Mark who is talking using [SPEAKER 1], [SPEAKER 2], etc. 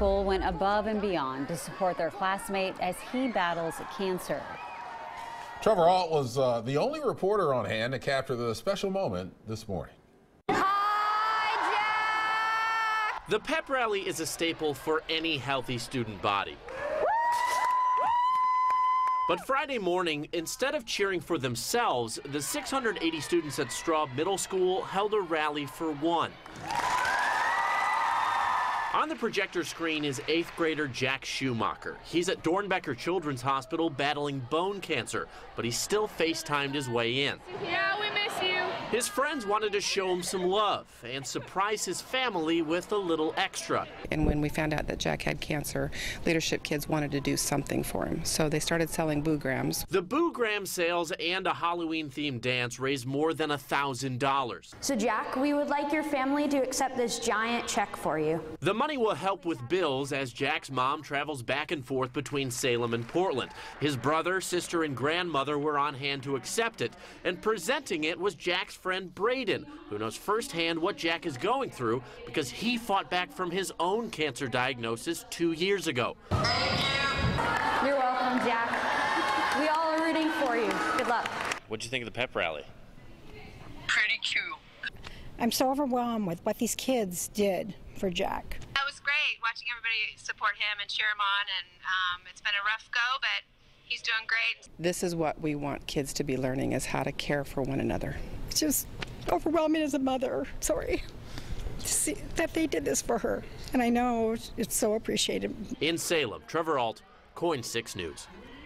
[SPEAKER 1] school went above and beyond to support their classmate as he battles cancer.
[SPEAKER 2] Trevor Ault was uh, the only reporter on hand to capture the special moment this morning.
[SPEAKER 3] Hi, The pep rally is a staple for any healthy student body. But Friday morning, instead of cheering for themselves, the 680 students at Straub Middle School held a rally for one. On the projector screen is eighth grader Jack Schumacher. He's at Doernbecher Children's Hospital battling bone cancer, but he still FaceTimed his way in.
[SPEAKER 4] Yeah.
[SPEAKER 3] His friends wanted to show him some love and surprise his family with a little extra.
[SPEAKER 5] And when we found out that Jack had cancer, Leadership Kids wanted to do something for him. So they started selling boograms.
[SPEAKER 3] The boogram sales and a Halloween themed dance raised more than a $1,000.
[SPEAKER 6] So, Jack, we would like your family to accept this giant check for you.
[SPEAKER 3] The money will help with bills as Jack's mom travels back and forth between Salem and Portland. His brother, sister, and grandmother were on hand to accept it, and presenting it was Jack's friend Braden, who knows firsthand what Jack is going through because he fought back from his own cancer diagnosis two years ago.
[SPEAKER 6] You're welcome, Jack. We all are rooting for you. Good luck.
[SPEAKER 3] What'd you think of the pep rally?
[SPEAKER 7] Pretty cool.
[SPEAKER 8] I'm so overwhelmed with what these kids did for Jack.
[SPEAKER 7] That was great watching everybody support him and cheer him on, and um, it's been a rough go, but he's doing great.
[SPEAKER 5] This is what we want kids to be learning is how to care for one another.
[SPEAKER 8] It's just overwhelming as a mother. Sorry. See that they did this for her. And I know it's so appreciated.
[SPEAKER 3] In Salem, Trevor Ault, KOIN 6 News.